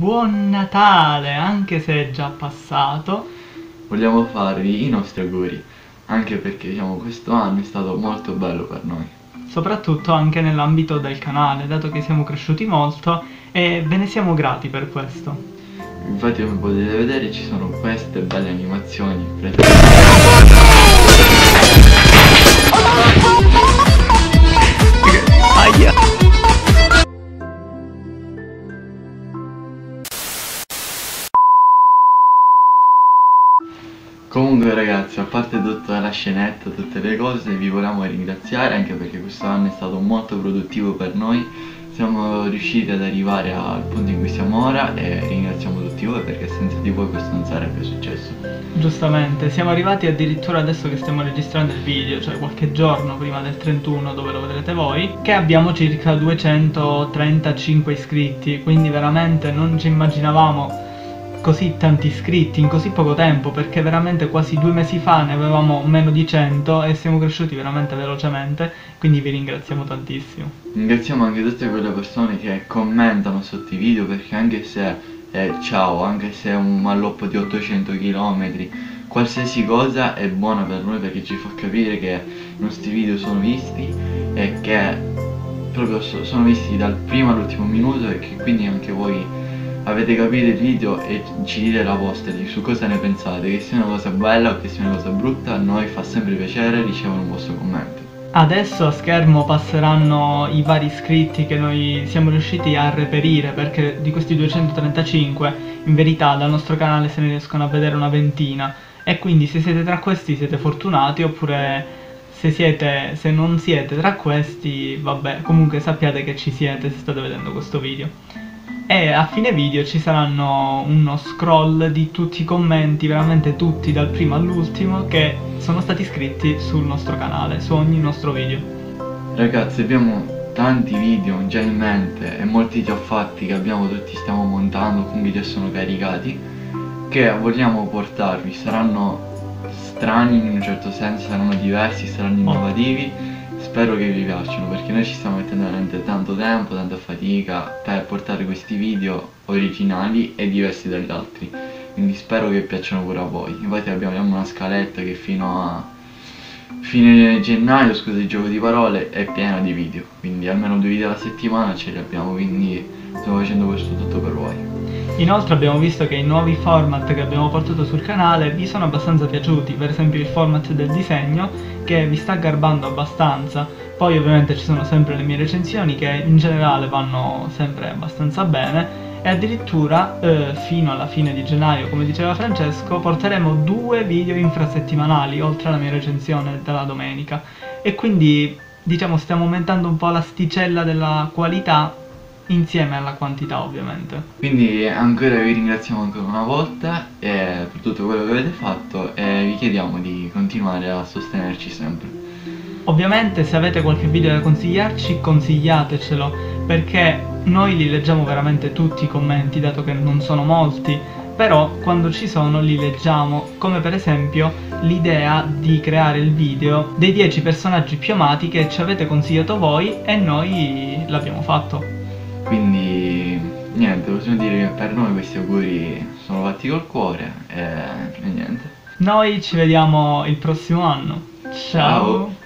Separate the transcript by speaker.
Speaker 1: buon Natale, anche se è già passato.
Speaker 2: Vogliamo farvi i nostri auguri, anche perché diciamo questo anno è stato molto bello per noi.
Speaker 1: Soprattutto anche nell'ambito del canale, dato che siamo cresciuti molto e ve ne siamo grati per questo.
Speaker 2: Infatti come potete vedere ci sono queste belle animazioni.
Speaker 1: Aia!
Speaker 2: Comunque ragazzi, a parte tutta la scenetta, tutte le cose, vi vogliamo ringraziare anche perché questo anno è stato molto produttivo per noi siamo riusciti ad arrivare al punto in cui siamo ora e ringraziamo tutti voi perché senza di voi questo non sarebbe successo.
Speaker 1: Giustamente, siamo arrivati addirittura adesso che stiamo registrando il video, cioè qualche giorno prima del 31 dove lo vedrete voi, che abbiamo circa 235 iscritti, quindi veramente non ci immaginavamo così tanti iscritti in così poco tempo perché veramente quasi due mesi fa ne avevamo meno di 100 e siamo cresciuti veramente velocemente quindi vi ringraziamo tantissimo.
Speaker 2: Ringraziamo anche tutte quelle persone che commentano sotto i video perché anche se è ciao anche se è un malloppo di 800 km qualsiasi cosa è buona per noi perché ci fa capire che i nostri video sono visti e che proprio sono visti dal primo all'ultimo minuto e che quindi anche voi avete capito il video e ci dite la vostra su cosa ne pensate, che sia una cosa bella o che sia una cosa brutta, a noi fa sempre piacere ricevere un vostro commento.
Speaker 1: Adesso a schermo passeranno i vari iscritti che noi siamo riusciti a reperire perché di questi 235 in verità dal nostro canale se ne riescono a vedere una ventina. E quindi se siete tra questi siete fortunati oppure se, siete, se non siete tra questi vabbè comunque sappiate che ci siete se state vedendo questo video e a fine video ci saranno uno scroll di tutti i commenti, veramente tutti dal primo all'ultimo che sono stati scritti sul nostro canale, su ogni nostro video.
Speaker 2: Ragazzi abbiamo tanti video già in mente e molti già fatti che abbiamo tutti stiamo montando, comunque già sono caricati che vogliamo portarvi, saranno strani in un certo senso, saranno diversi, saranno innovativi spero che vi piacciono perché noi ci stiamo mettendo veramente tanto tempo, tanta fatica per portare questi video originali e diversi dagli altri. Quindi spero che piacciono pure a voi. Infatti abbiamo una scaletta che fino a fine gennaio, scusa il gioco di parole, è piena di video. Quindi almeno due video alla settimana ce li abbiamo quindi stiamo facendo questo tutto per voi.
Speaker 1: Inoltre abbiamo visto che i nuovi format che abbiamo portato sul canale vi sono abbastanza piaciuti, per esempio il format del disegno che vi sta garbando abbastanza, poi ovviamente ci sono sempre le mie recensioni che in generale vanno sempre abbastanza bene. E addirittura eh, fino alla fine di gennaio, come diceva Francesco, porteremo due video infrasettimanali oltre alla mia recensione della domenica. E quindi diciamo stiamo aumentando un po' l'asticella della qualità insieme alla quantità ovviamente.
Speaker 2: Quindi ancora vi ringraziamo ancora una volta per tutto quello che avete fatto e vi chiediamo di continuare a sostenerci sempre.
Speaker 1: Ovviamente se avete qualche video da consigliarci consigliatecelo perché noi li leggiamo veramente tutti i commenti dato che non sono molti però quando ci sono li leggiamo come per esempio l'idea di creare il video dei 10 personaggi più amati che ci avete consigliato voi e noi l'abbiamo fatto
Speaker 2: quindi niente, possiamo dire che per noi questi auguri sono fatti col cuore e, e niente.
Speaker 1: Noi ci vediamo il prossimo anno. Ciao. Ciao.